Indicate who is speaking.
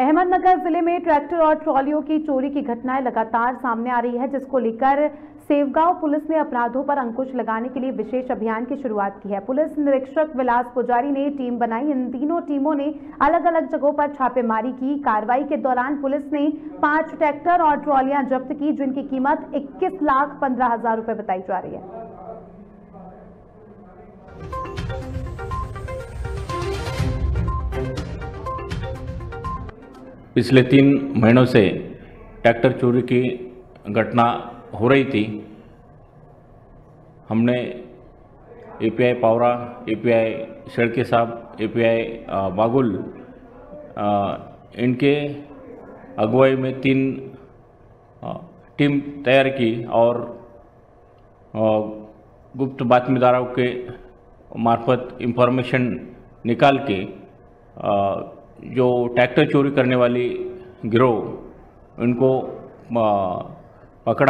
Speaker 1: अहमदनगर ज़िले में ट्रैक्टर और ट्रॉलियों की चोरी की घटनाएँ लगातार सामने आ रही है, जिसको लेकर सेवगांव पुलिस ने अपराधों पर अंकुश लगाने के लिए विशेष अभियान की शुरुआत की है। पुलिस निरीक्षक विलास पुजारी ने टीम बनाई। इन तीनों टीमों ने अलग अलग जगहों पर छापेमारी की। कार्रवाई के दौरान पुलिस ने पाँच ट्रैक्टर और ट्रॉलियाँ जब्त की, जिनकी कीमत इक्कीस लाख पंद्रह हज़ार रुपए बताई जा रही है।
Speaker 2: पिछले तीन महीनों से ट्रैक्टर चोरी की घटना हो रही थी। हमने एपीआई पावरा एपीआई शेड़के साहब एपीआई बागुल इनके अगुवाई में तीन टीम तैयार की और गुप्त बातमीदारों के मार्फत इंफॉर्मेशन निकाल के जो ट्रैक्टर चोरी करने वाली गिरोह उनको पकड़ा।